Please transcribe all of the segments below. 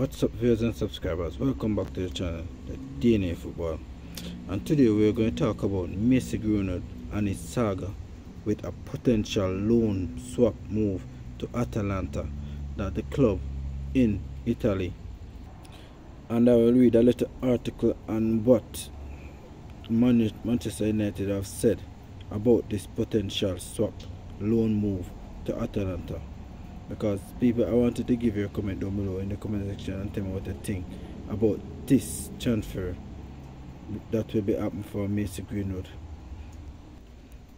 What's up viewers and subscribers, welcome back to the channel, the D&A Football. And today we're going to talk about Mason Greenwood and his saga with a potential loan swap move to Atalanta, that the club in Italy. And I will read a little article on what Manchester United have said about this potential swap loan move to Atalanta because people I wanted to give you a comment down below in the comment section and tell me what you think about this transfer that will be happening for Mason Greenwood.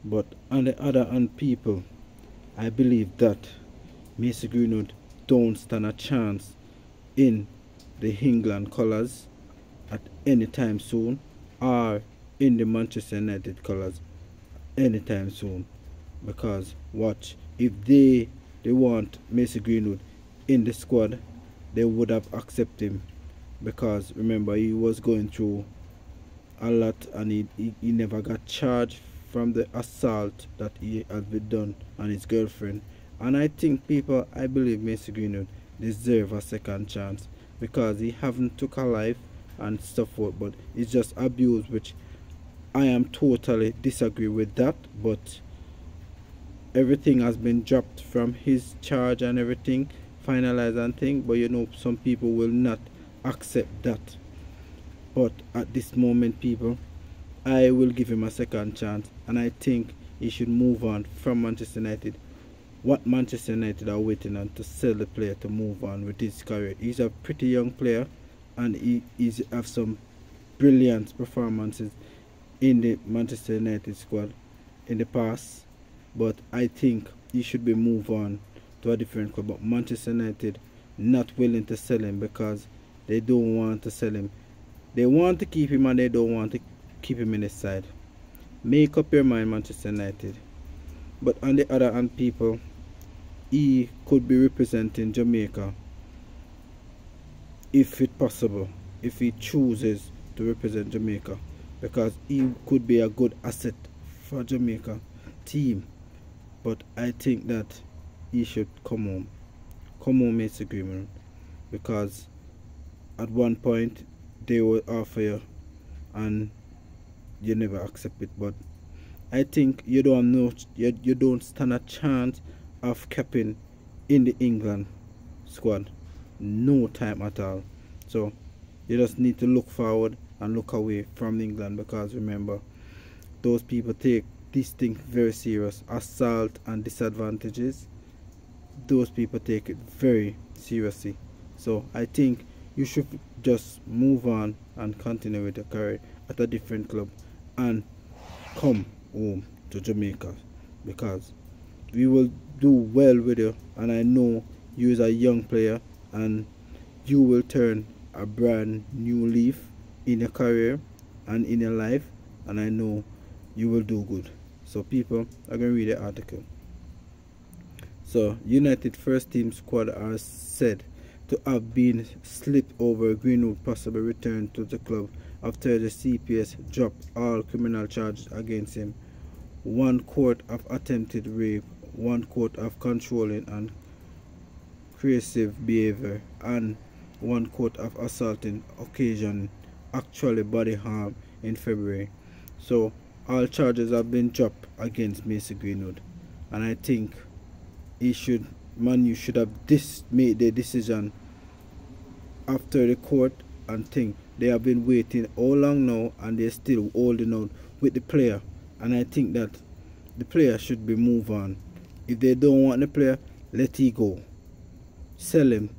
But on the other hand people I believe that Mason Greenwood don't stand a chance in the England colours at any time soon or in the Manchester United colours anytime soon because watch if they they want Mason Greenwood in the squad, they would have accepted him because remember he was going through a lot and he, he, he never got charged from the assault that he had been done on his girlfriend. And I think people, I believe Mason Greenwood deserve a second chance because he haven't took a life and stuff but it's just abuse which I am totally disagree with that, but everything has been dropped from his charge and everything finalized and thing but you know some people will not accept that. But at this moment people I will give him a second chance and I think he should move on from Manchester United. What Manchester United are waiting on to sell the player to move on with his career. He's a pretty young player and he is have some brilliant performances in the Manchester United squad in the past but I think he should be moved on to a different club. But Manchester United not willing to sell him because they don't want to sell him. They want to keep him and they don't want to keep him in the side. Make up your mind, Manchester United. But on the other hand, people, he could be representing Jamaica if it possible, if he chooses to represent Jamaica, because he could be a good asset for Jamaica team but I think that he should come home. Come home makes agreement. Because at one point they will offer you. And you never accept it. But I think you don't know you, you don't stand a chance of capping in the England squad. No time at all. So you just need to look forward and look away from England. Because remember those people take this thing very serious assault and disadvantages. Those people take it very seriously. So i think you should just move on and continue with your career at a different club and come home to jamaica because we will do well with you and i know you as a young player and you will turn a brand new leaf in your career and in your life and i know you will do good so people are going to read the article. So United first team squad are said to have been slipped over Greenwood possible return to the club after the CPS dropped all criminal charges against him. One court of attempted rape, one court of controlling and coercive behavior, and one court of assaulting occasion actually body harm in February. So all charges have been dropped against Mason Greenwood and I think he should Man U should have this made the decision after the court and think they have been waiting all long now and they're still holding on with the player. And I think that the player should be moved on. If they don't want the player let he go. Sell him.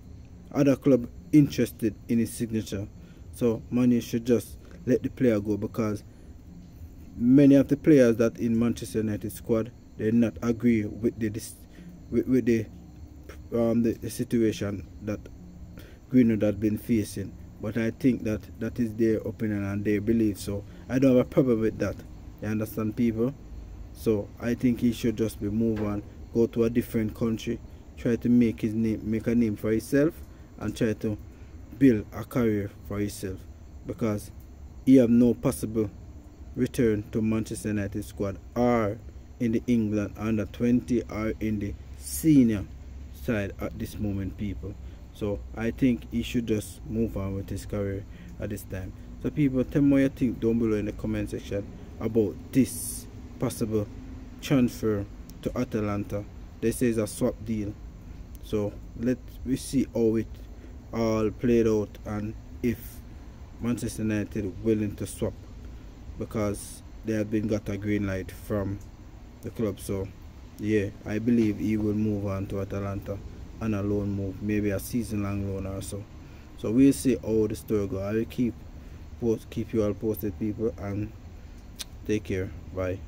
Other club interested in his signature. So money should just let the player go because many of the players that in Manchester United squad they not agree with the with, with the um the, the, situation that Greenwood had been facing. But I think that that is their opinion and their belief. So I don't have a problem with that. You understand people? So I think he should just be move on, go to a different country, try to make his name make a name for himself and try to build a career for himself because he have no possible return to Manchester United squad are in the England under 20 are in the senior side at this moment people So I think he should just move on with his career at this time. So people, tell me what you think down below in the comment section about this possible transfer to Atalanta. They say it's a swap deal. So let we see how it all played out and if Manchester United willing to swap because they have been got a green light from the club. So yeah I believe he will move on to Atalanta on a loan move maybe a season long loan or so. So we'll see how the story go. I will keep post keep you all posted people and take care. Bye